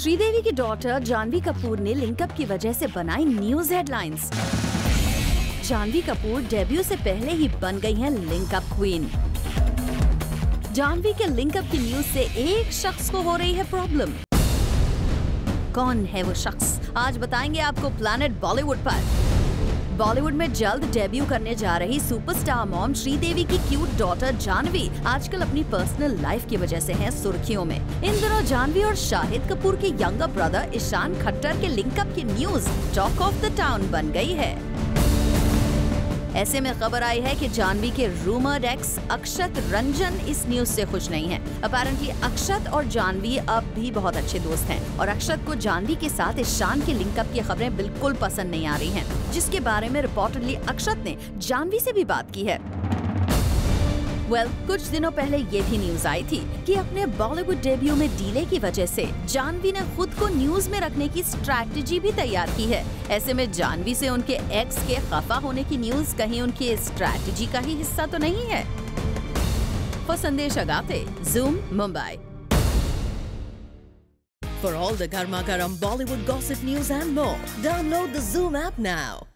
श्रीदेवी की डॉटर जानवी कपूर ने लिंकअप की वजह से बनाई news headlines Janhvi Kapoor debut से पहले ही बन गई हैं लिंकअप क्वीन जानवी के लिंकअप की न्यूज़ से एक शख्स को हो रही है प्रॉब्लम कौन है वो शख्स? आज बताएँगे आपको प्लानट बॉलीवुड पर. बॉलीवुड में जल्द डेब्यू करने जा रही सुपरस्टार मॉम श्रीदेवी की क्यूट डॉटर जानवी आजकल अपनी पर्सनल लाइफ की वजह से हैं सुर्खियों में। इन दिनों जानवी और शाहिद कपूर के यंगर ब्रदर ईशान खट्टर के लिंकअप की news talk of the town बन गई है। ऐसे में खबर आई है कि जानवी के रूमर्ड एक्स अक्षत रंजन इस न्यूज़ से खुश नहीं है। अपेरेंटली अक्षत और जानवी अब भी बहुत अच्छे दोस्त हैं। और अक्षत को जानवी के साथ ईशान के लिंकअप की खबरें बिल्कुल पसंद नहीं आ रही हैं। जिसके बारे में रिपोर्टरली अक्षत ने जानवी से भी बात की है। वेल well, कुछ दिनों पहले ये भी न्यूज़ आई थी कि अपने बॉलीवुड डेब्यू में डीले की वजह से जानवी ने खुद को न्यूज़ में रखने की स्ट्रैटेजी भी तैयार की है। ऐसे में जानवी से उनके एक्स के खफा होने की न्यूज़ कहीं उनकी स्ट्रैटेजी का ही हिस्सा तो नहीं है। For Sandesh अगाते zoom Mumbai For all the Garma Garam Bollywood gossip news and more, download the Zoom app.